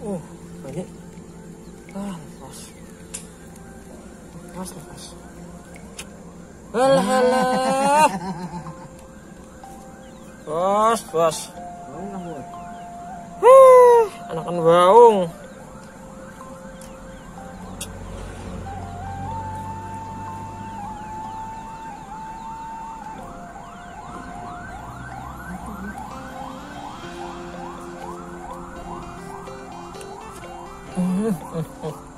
Oh, ini. Ah, lepas. Lepas, lepas. Bos, bos. Anakan baung. Uh, uh, uh,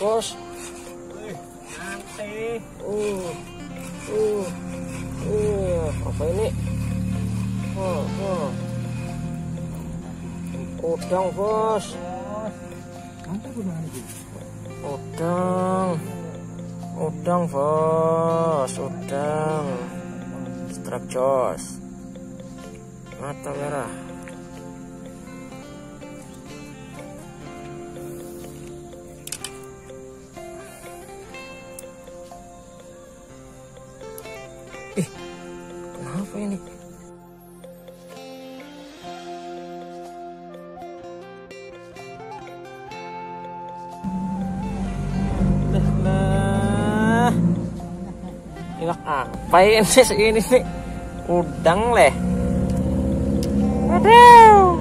bos. Nanti. Uh, uh, uh, apa ini? Udang bos, nanti. udang, udang bos, udang. Strap jos, mata merah. Ih, kenapa ini? Iwak apa ini segini nih? Udang leh. Aduh.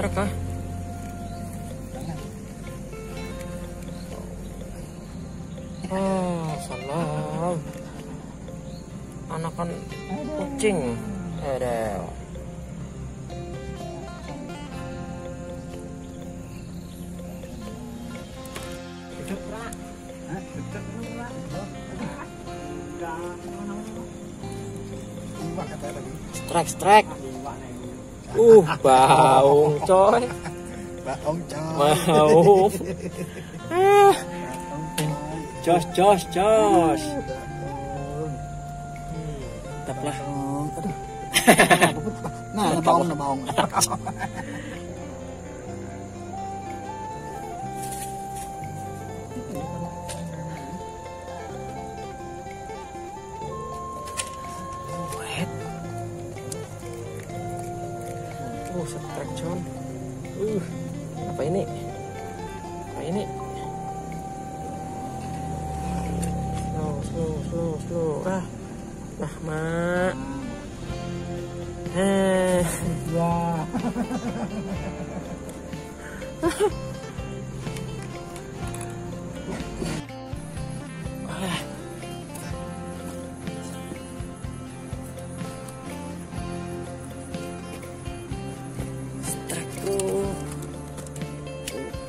Uh, ah. Oh, salam. Anakan kucing. Ada. Strike, strike. Uh, baung coy. Baong coy. Mau. Ah, jos, jos, Nah, na baong na baong. Wet. Uh, apa ini? Apa ini? Slow, slow, slow, slow. Ah, ah, mak. えー、いや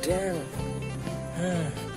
udang. Hmm.